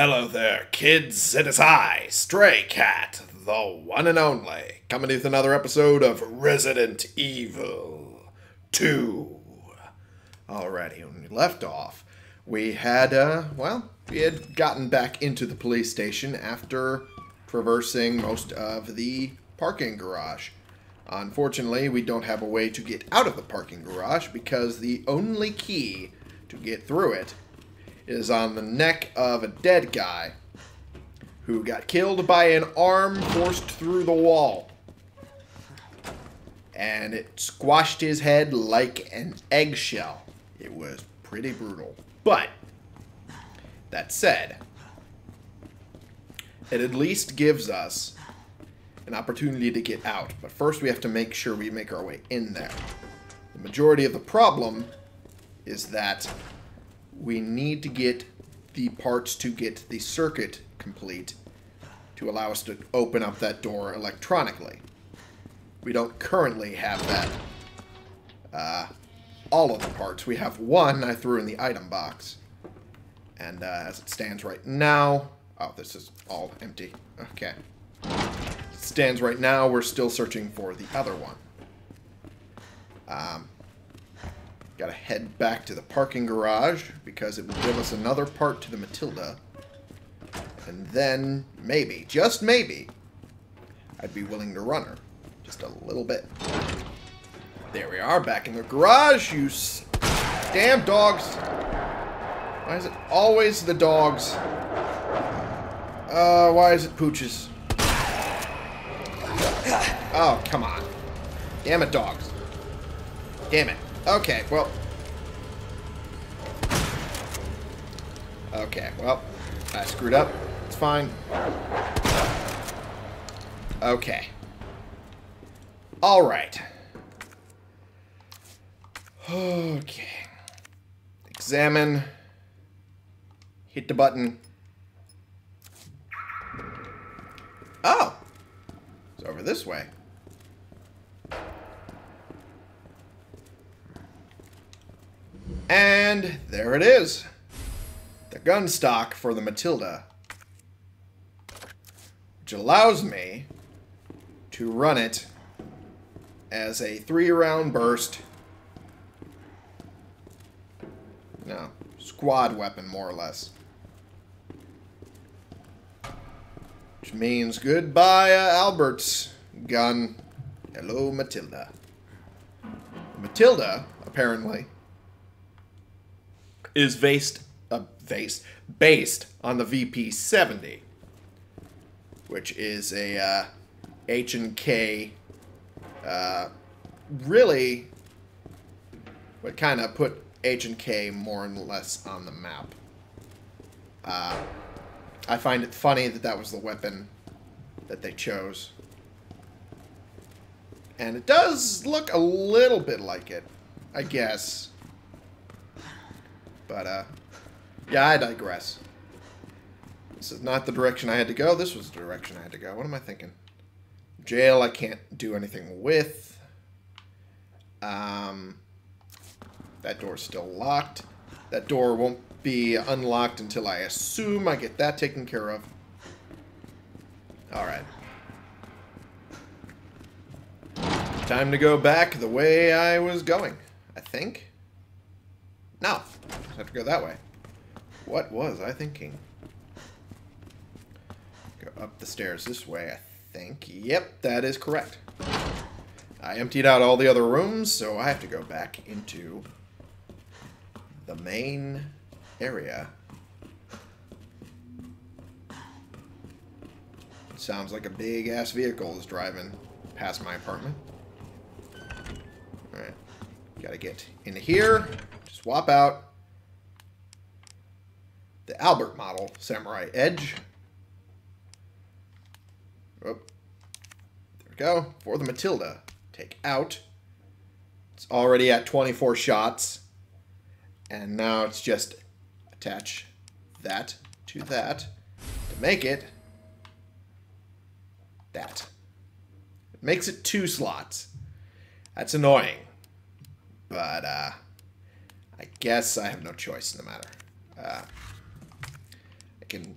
Hello there, kids. It is I, Stray Cat, the one and only, coming with another episode of Resident Evil 2. Alrighty, when we left off, we had, uh, well, we had gotten back into the police station after traversing most of the parking garage. Unfortunately, we don't have a way to get out of the parking garage because the only key to get through it is on the neck of a dead guy who got killed by an arm forced through the wall. And it squashed his head like an eggshell. It was pretty brutal. But, that said, it at least gives us an opportunity to get out. But first we have to make sure we make our way in there. The majority of the problem is that we need to get the parts to get the circuit complete to allow us to open up that door electronically. We don't currently have that. Uh, all of the parts. We have one I threw in the item box. And uh, as it stands right now... Oh, this is all empty. Okay. stands right now, we're still searching for the other one. Um, Gotta head back to the parking garage because it will give us another part to the Matilda. And then, maybe, just maybe, I'd be willing to run her. Just a little bit. There we are, back in the garage, you damn dogs. Why is it always the dogs? Uh, why is it pooches? Oh, come on. Damn it, dogs. Damn it. Okay, well. Okay, well, I screwed up. It's fine. Okay. Alright. Okay. Examine. Hit the button. Oh! It's over this way. And there it is. The gun stock for the Matilda. Which allows me to run it as a three round burst. No, squad weapon, more or less. Which means goodbye, uh, Albert's gun. Hello, Matilda. Matilda, apparently, is based, uh, based, based on the VP70, which is a uh, H and K. Uh, really, would kind of put H and K more and less on the map. Uh, I find it funny that that was the weapon that they chose. And it does look a little bit like it, I guess. But, uh, yeah, I digress. This is not the direction I had to go. This was the direction I had to go. What am I thinking? Jail I can't do anything with. Um, that door's still locked. That door won't be unlocked until I assume I get that taken care of. Alright. Time to go back the way I was going, I think. No. I have to go that way. What was I thinking? Go up the stairs this way, I think. Yep, that is correct. I emptied out all the other rooms, so I have to go back into the main area. Sounds like a big-ass vehicle is driving past my apartment. Alright. Gotta get in here. Swap out the Albert model Samurai Edge. Oh, there we go. For the Matilda. Take out. It's already at 24 shots. And now it's just attach that to that to make it that. It makes it two slots. That's annoying. But, uh, I guess I have no choice in the matter. Uh, can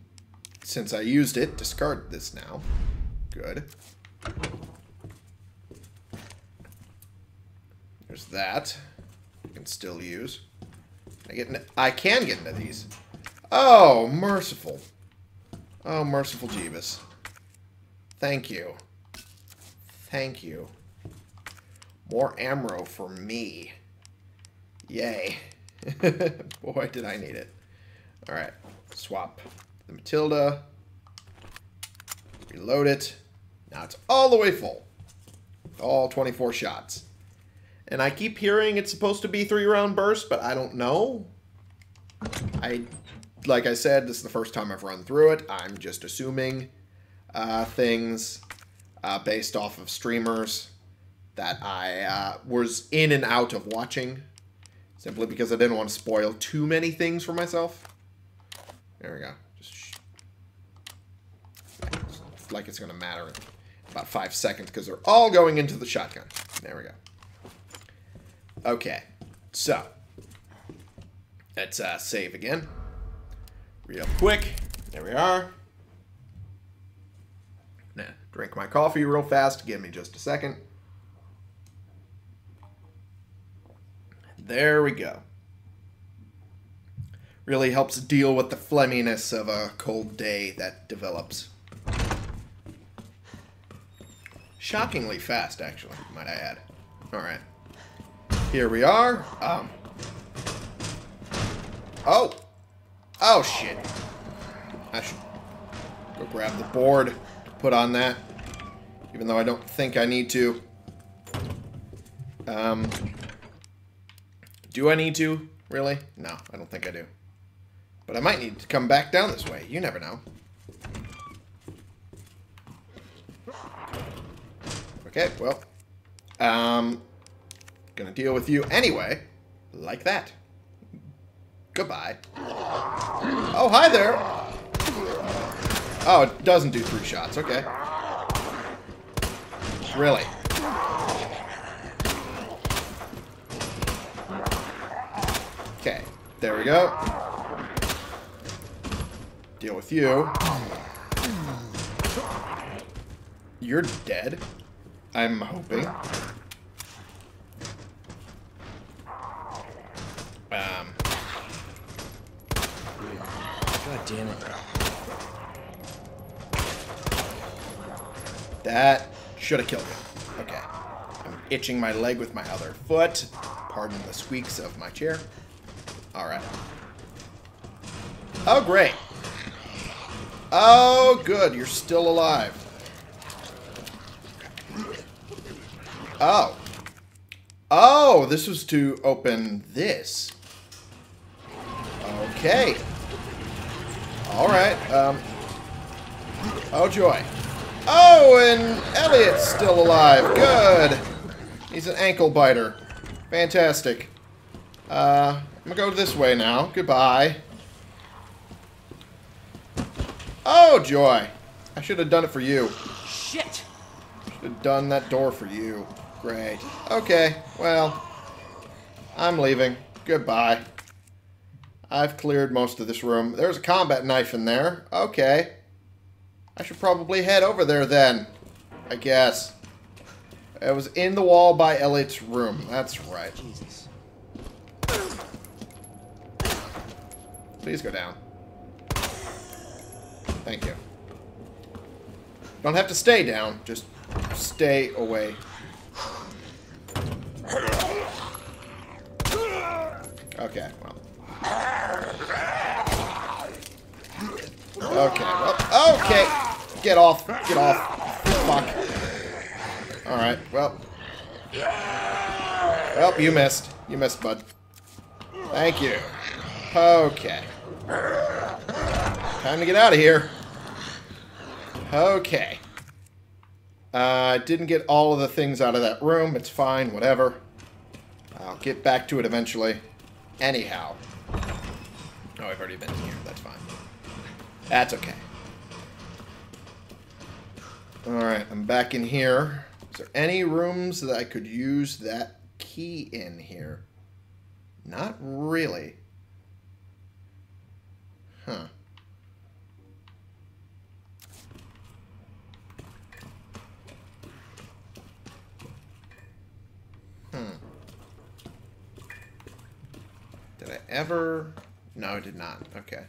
since I used it, discard this now. Good. There's that. I can still use. I get. I can get into these. Oh, merciful. Oh, merciful Jeebus. Thank you. Thank you. More Amro for me. Yay. Boy, did I need it. Alright. Swap the Matilda. Reload it. Now it's all the way full. All 24 shots. And I keep hearing it's supposed to be three round burst, but I don't know. I, like I said, this is the first time I've run through it. I'm just assuming uh, things uh, based off of streamers that I uh, was in and out of watching, simply because I didn't want to spoil too many things for myself. There we go. Just like it's going to matter in about five seconds because they're all going into the shotgun. There we go. Okay, so let's uh, save again. Real quick. There we are. Now, drink my coffee real fast. Give me just a second. There we go. Really helps deal with the phlegminess of a cold day that develops. Shockingly fast, actually, might I add. Alright. Here we are. Um. Oh! Oh, shit. I should go grab the board to put on that. Even though I don't think I need to. Um... Do I need to? Really? No, I don't think I do. But I might need to come back down this way. You never know. Okay, well. Um, gonna deal with you anyway. Like that. Goodbye. Oh, hi there! Oh, it doesn't do three shots. Okay. Really? Okay, there we go. Deal with you. You're dead. I'm hoping. Um. God damn it. That should have killed him. Okay. I'm itching my leg with my other foot. Pardon the squeaks of my chair. Alright. Oh, great. Oh, good. You're still alive. Oh. Oh, this was to open this. Okay. Alright. Um. Oh, joy. Oh, and Elliot's still alive. Good. He's an ankle biter. Fantastic. Uh, I'm gonna go this way now. Goodbye. Oh, joy. I should have done it for you. Shit! Should have done that door for you. Great. Okay, well, I'm leaving. Goodbye. I've cleared most of this room. There's a combat knife in there. Okay. I should probably head over there then. I guess. It was in the wall by Elliot's room. That's right. Jesus. Please go down. Thank you. Don't have to stay down. Just stay away. Okay, well. Okay, well, okay. Get off. Get off. Fuck. Alright, well. Well, you missed. You missed, bud. Thank you. Okay. Time to get out of here. Okay. I uh, didn't get all of the things out of that room. It's fine, whatever. I'll get back to it eventually. Anyhow. Oh, I've already been here. That's fine. That's okay. Alright, I'm back in here. Is there any rooms that I could use that key in here? Not really. Huh. Ever... No, it did not. Okay.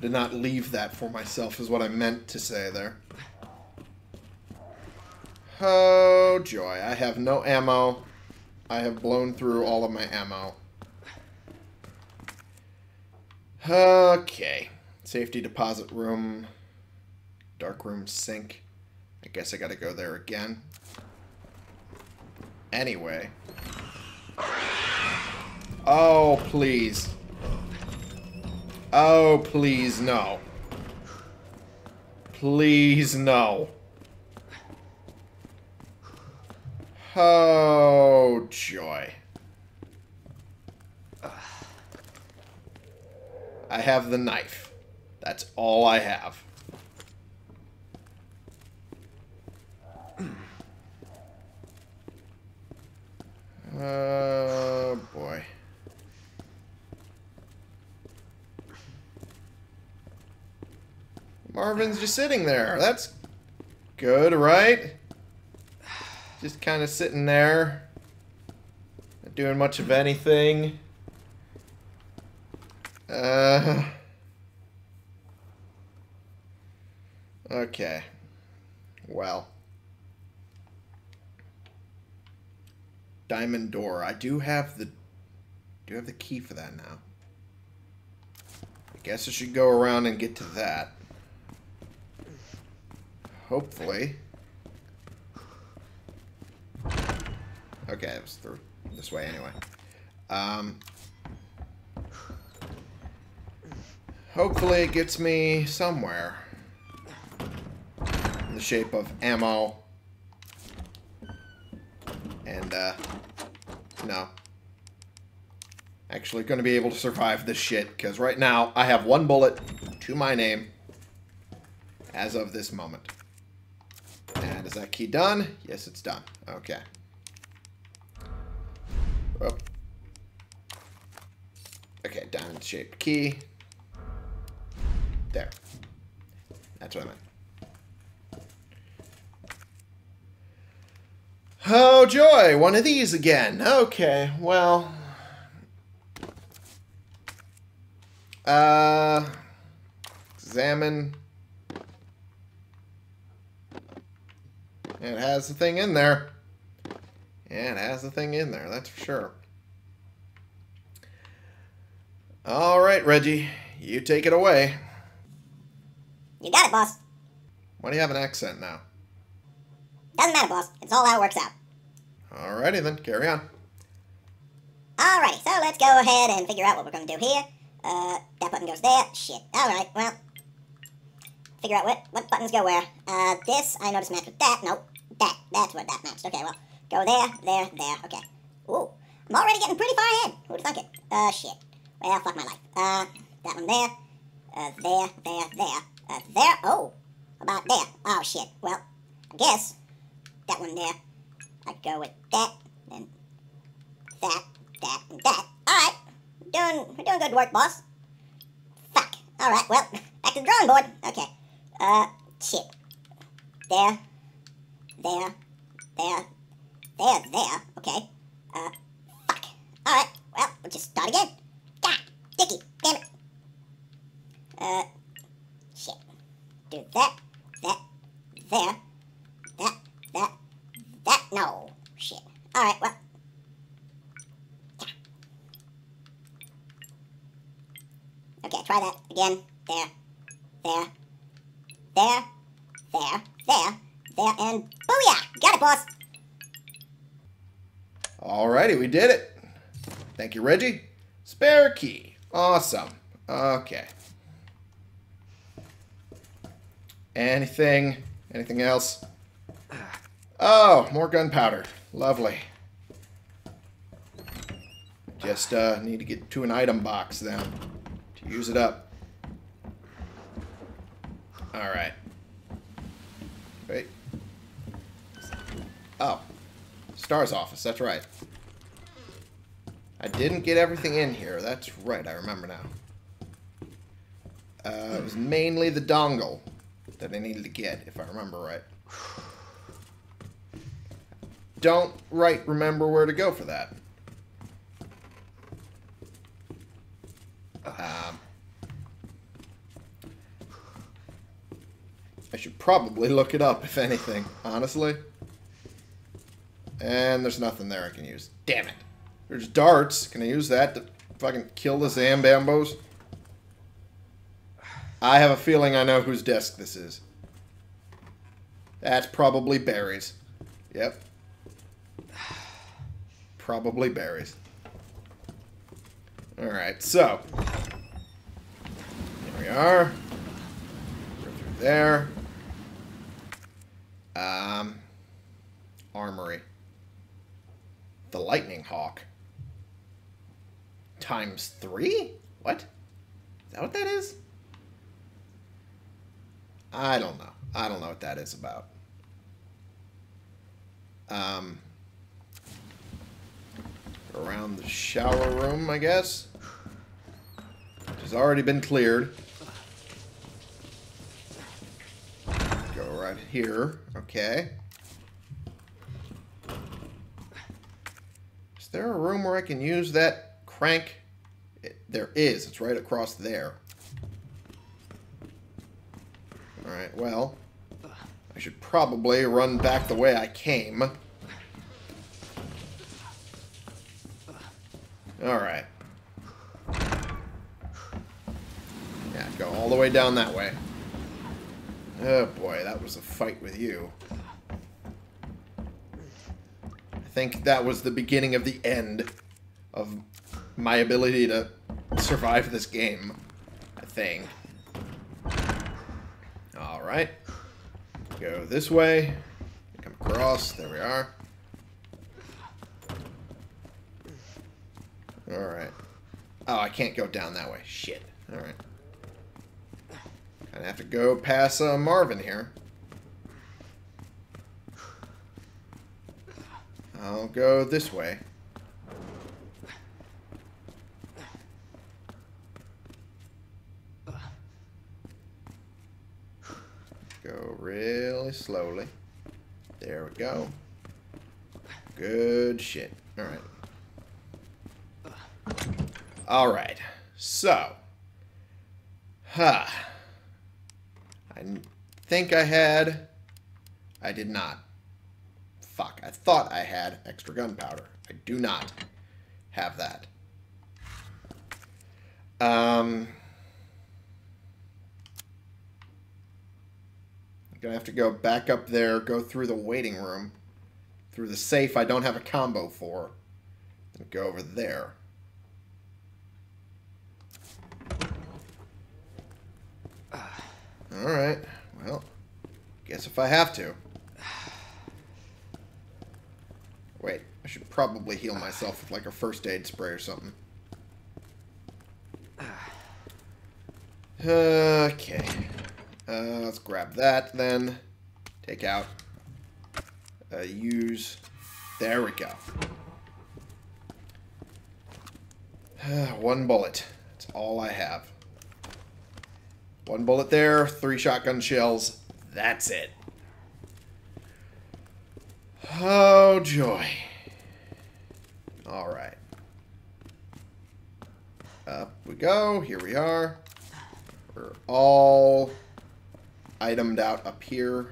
Did not leave that for myself is what I meant to say there. Oh, joy. I have no ammo. I have blown through all of my ammo. Okay. Safety deposit room. Dark room sink. I guess I gotta go there again. Anyway. Oh, please. Oh, please, no. Please, no. Oh, joy. I have the knife. That's all I have. Oh, boy. Marvin's just sitting there. That's good, right? Just kind of sitting there. Not doing much of anything. Uh... Okay. Well. Diamond door. I do have the do have the key for that now. I guess I should go around and get to that. Hopefully. Okay, it was through this way anyway. Um, hopefully it gets me somewhere. In the shape of ammo. And, uh, no. Actually going to be able to survive this shit, because right now I have one bullet to my name as of this moment. That key done? Yes, it's done. Okay. Okay, diamond shaped key. There. That's what I meant. Oh, joy! One of these again. Okay, well... Uh... Examine... It has the thing in there. Yeah, it has the thing in there, that's for sure. All right, Reggie. You take it away. You got it, boss. Why do you have an accent now? Doesn't matter, boss. It's all how it works out. Alrighty then, carry on. Alrighty, so let's go ahead and figure out what we're going to do here. Uh, that button goes there. Shit. Alright, well. Figure out what, what buttons go where. Uh, this, I noticed matched with that. Nope. That. That's where that matched. Okay, well. Go there, there, there. Okay. Ooh. I'm already getting pretty far ahead. Who'd have thunk it? Uh, shit. Well, fuck my life. Uh, that one there. Uh, there, there, there. Uh, there. Oh. About there. Oh, shit. Well, I guess that one there. I go with that, then that, that, and that. Alright. Doing, we're doing good work, boss. Fuck. Alright, well, back to the drawing board. Okay. Uh, shit. There. There. There. There, there. Okay. Uh, fuck. Alright, well, we'll just start again. God, Dicky, damn it. Uh, shit. Do that, that, there, that, that, that, no. Shit. Alright, well. Okay, try that again. There, there, there, there, there, there, and booyah! Got it, boss! Alrighty, we did it. Thank you, Reggie. Spare key. Awesome. Okay. Anything? Anything else? Oh, more gunpowder. Lovely. Just uh, need to get to an item box then to use it up. Alright. Wait. Oh. S.T.A.R.S. office, that's right. I didn't get everything in here. That's right, I remember now. Uh, it was mainly the dongle that I needed to get, if I remember right. don't right remember where to go for that. Um, I should probably look it up, if anything, honestly. And there's nothing there I can use. Damn it. There's darts. Can I use that to fucking kill the Zambambos? I have a feeling I know whose desk this is. That's probably Barry's. Yep. Probably Barry's. Alright, so. Here we are. Go through there. Um, armory. The Lightning Hawk. Times three? What? Is that what that is? I don't know. I don't know what that is about. Um, around the shower room, I guess. Which has already been cleared. Go right here. Okay. Is there a room where I can use that crank? It, there is. It's right across there. Alright, well. I should probably run back the way I came. Alright. Yeah, go all the way down that way. Oh boy, that was a fight with you. I think that was the beginning of the end of my ability to survive this game. I think. Alright. Go this way. Come across. There we are. Alright. Oh, I can't go down that way. Shit. Alright. Gonna have to go past uh, Marvin here. I'll go this way. Go really slowly. There we go. Good shit. Alright. Alright. So. Huh. I think I had... I did not. Fuck. I thought I had extra gunpowder. I do not have that. Um... I'm gonna have to go back up there, go through the waiting room, through the safe I don't have a combo for, and go over there. Alright, well, guess if I have to. Wait, I should probably heal myself with like a first aid spray or something. Okay. Uh, let's grab that then. Take out. Uh, use. There we go. One bullet. That's all I have. One bullet there, three shotgun shells. That's it. Oh, joy. Alright. Up we go. Here we are. We're all itemed out up here.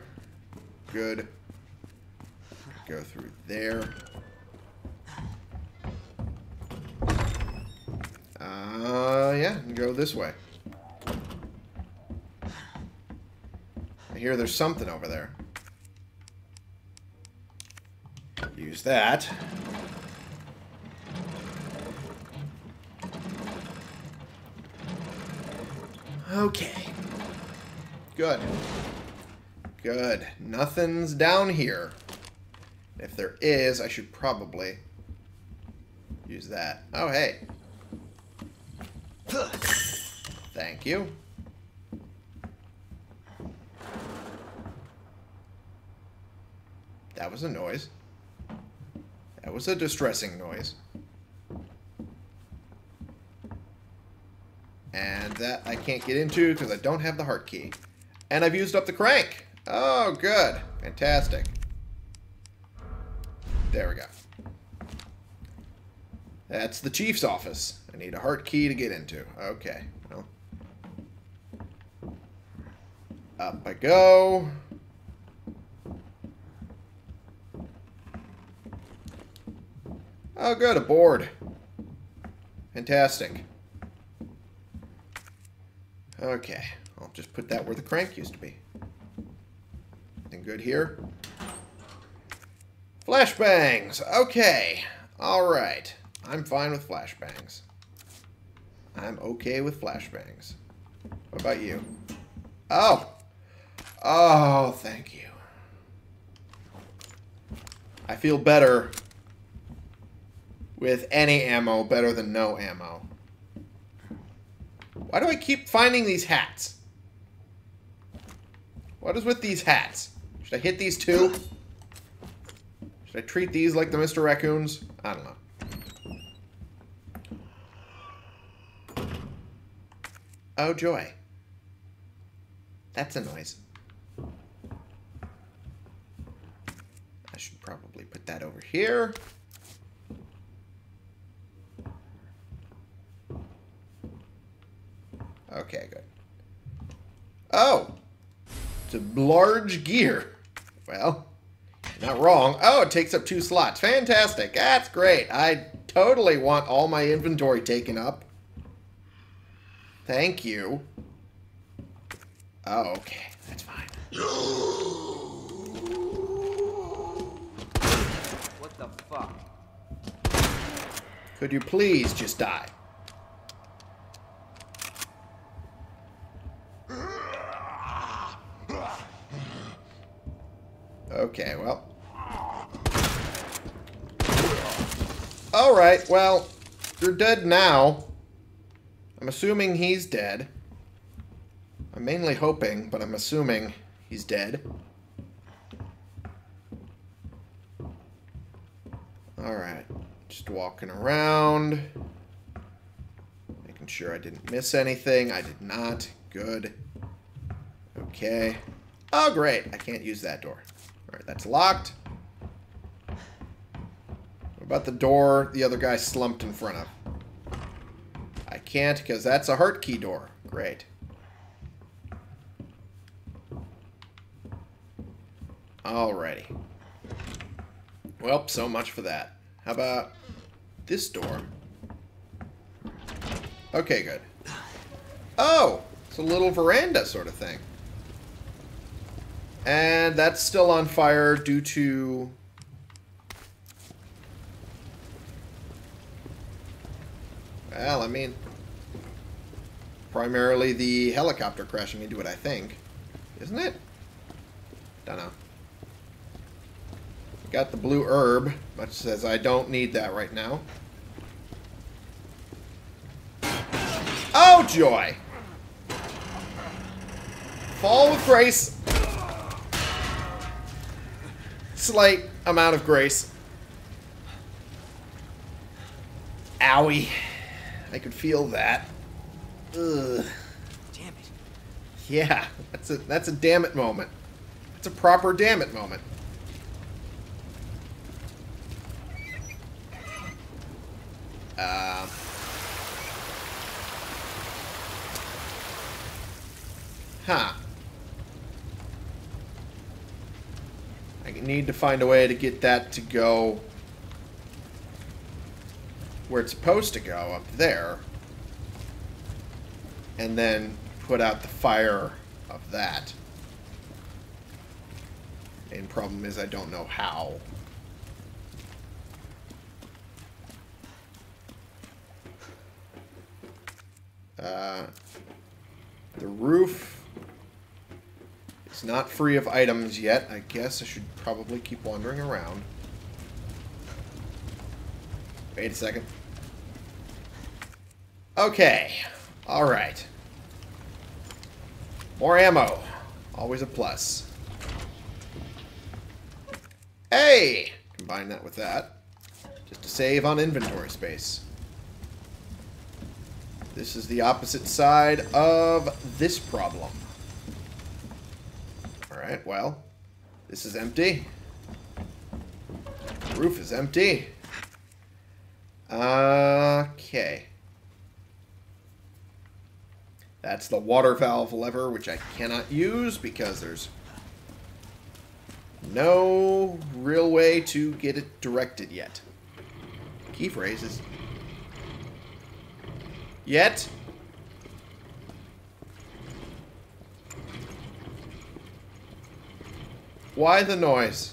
Good. Go through there. Uh, yeah, go this way. I hear there's something over there. Use that. Okay. Good. Good. Nothing's down here. If there is, I should probably use that. Oh, hey. Thank you. That was a noise. Was a distressing noise. And that I can't get into because I don't have the heart key. And I've used up the crank. Oh, good. Fantastic. There we go. That's the chief's office. I need a heart key to get into. Okay. Well. Up I go. Oh, good. A board. Fantastic. Okay. I'll just put that where the crank used to be. Anything good here? Flashbangs. Okay. All right. I'm fine with flashbangs. I'm okay with flashbangs. What about you? Oh. Oh, thank you. I feel better with any ammo better than no ammo. Why do I keep finding these hats? What is with these hats? Should I hit these two? Should I treat these like the Mr. Raccoons? I don't know. Oh, joy. That's a noise. I should probably put that over here. Okay, good. Oh! It's a large gear. Well, not wrong. Oh, it takes up two slots. Fantastic. That's great. I totally want all my inventory taken up. Thank you. Oh, okay. That's fine. What the fuck? Could you please just die? Okay, well. Alright, well, you're dead now. I'm assuming he's dead. I'm mainly hoping, but I'm assuming he's dead. Alright, just walking around. Making sure I didn't miss anything. I did not. Good. Okay. Oh, great. I can't use that door. That's locked. What about the door the other guy slumped in front of? I can't because that's a heart key door. Great. Alrighty. Well, so much for that. How about this door? Okay, good. Oh! It's a little veranda sort of thing. And that's still on fire due to... Well, I mean... Primarily the helicopter crashing into it, I think. Isn't it? Don't know. Got the blue herb, much as I don't need that right now. Oh, joy! Fall with grace. Slight amount of grace. Owie. I could feel that. Ugh. Damn it. Yeah, that's a that's a damn it moment. It's a proper damn it moment. Uh, huh. Need to find a way to get that to go where it's supposed to go, up there. And then put out the fire of that. And problem is I don't know how. Uh, the roof not free of items yet. I guess I should probably keep wandering around. Wait a second. Okay. Alright. More ammo. Always a plus. Hey! Combine that with that. Just to save on inventory space. This is the opposite side of this problem. Alright, well. This is empty. The Roof is empty. Okay. That's the water valve lever, which I cannot use because there's no real way to get it directed yet. Key phrases. Yet. Why the noise?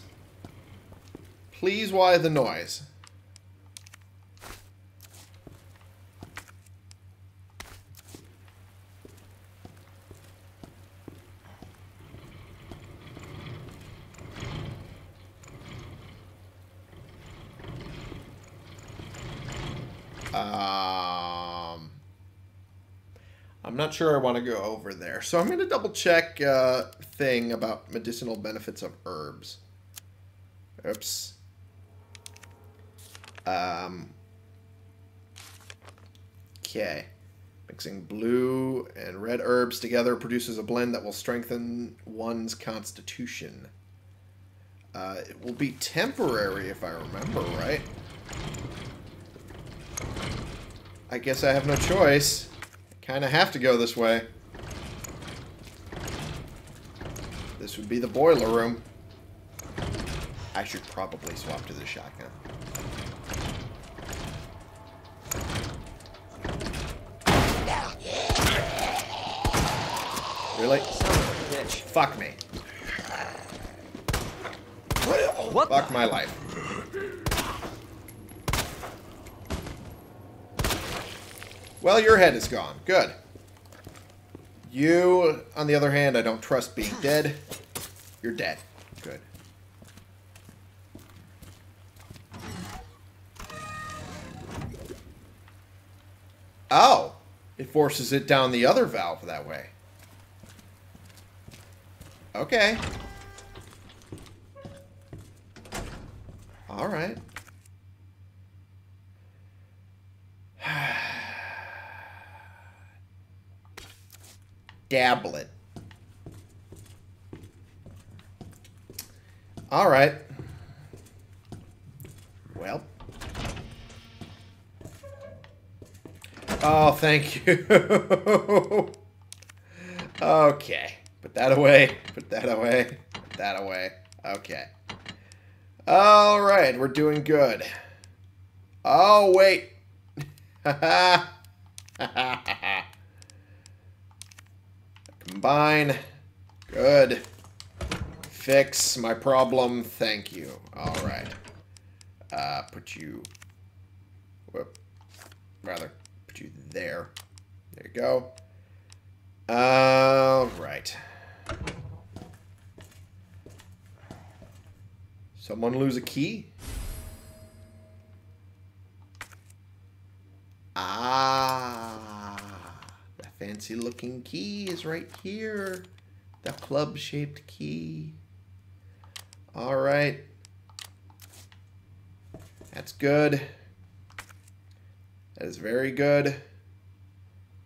Please, why the noise? Um, I'm not sure I want to go over there. So I'm going to double check uh, thing about medicinal benefits of herbs. Oops. Um, okay. Mixing blue and red herbs together produces a blend that will strengthen one's constitution. Uh, it will be temporary if I remember right. I guess I have no choice. Kind of have to go this way. This would be the boiler room. I should probably swap to the shotgun. Really? Son of a bitch. Fuck me. What Fuck my life. Well, your head is gone. Good. You, on the other hand, I don't trust being dead. You're dead. Good. Oh! It forces it down the other valve that way. Okay. All right. Dabble it. All right. Well. Oh, thank you. okay. Put that away. Put that away. Put that away. Okay. All right, we're doing good. Oh, wait. Combine. Good. Fix my problem. Thank you. All right. Uh, put you. Whoop. Rather, put you there. There you go. All right. Someone lose a key? Ah, the fancy looking key is right here. The club shaped key. All right. That's good. That is very good.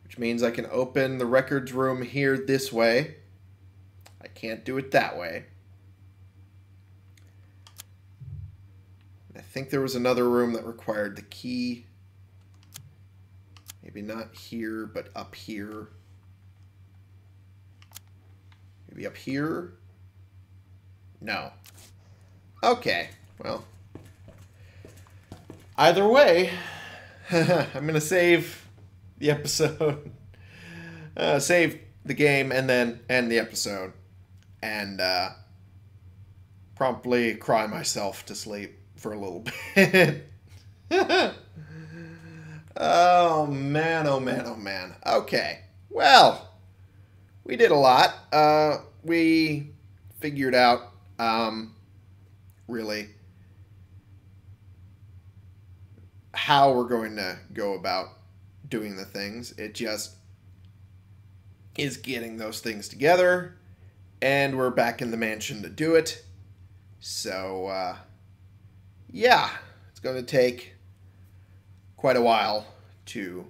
Which means I can open the records room here this way. I can't do it that way. I think there was another room that required the key. Maybe not here, but up here. Maybe up here? No. Okay, well. Either way, I'm going to save the episode. Uh, save the game and then end the episode. And uh, promptly cry myself to sleep for a little bit. oh man, oh man, oh man. Okay. Well, we did a lot. Uh, we figured out um, really how we're going to go about doing the things. It just is getting those things together, and we're back in the mansion to do it. So, uh, yeah, it's going to take quite a while to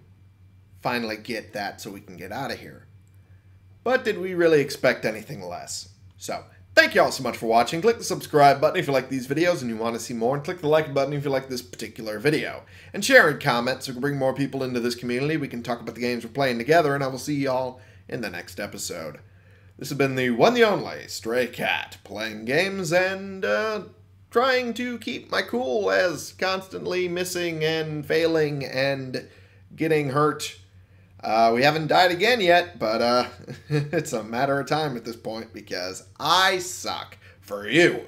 finally get that so we can get out of here. But did we really expect anything less? So, Thank you all so much for watching. Click the subscribe button if you like these videos and you want to see more, and click the like button if you like this particular video. And share and comment so we can bring more people into this community. We can talk about the games we're playing together, and I will see y'all in the next episode. This has been the one the only Stray Cat, playing games and uh, trying to keep my cool as constantly missing and failing and getting hurt. Uh, we haven't died again yet, but uh, it's a matter of time at this point because I suck for you.